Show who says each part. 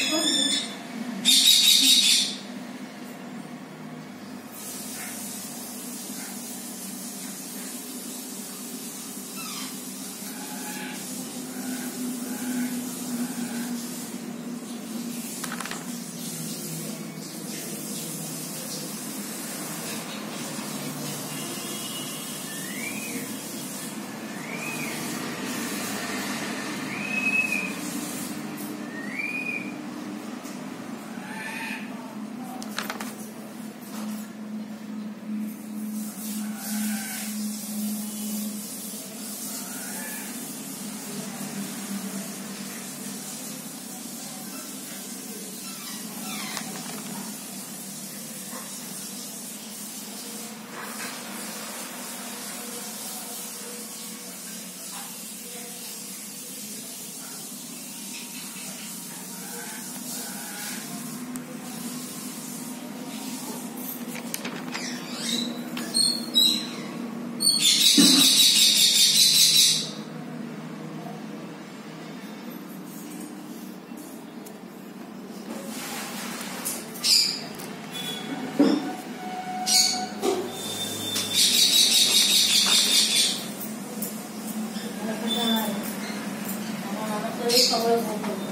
Speaker 1: 違う。
Speaker 2: 好。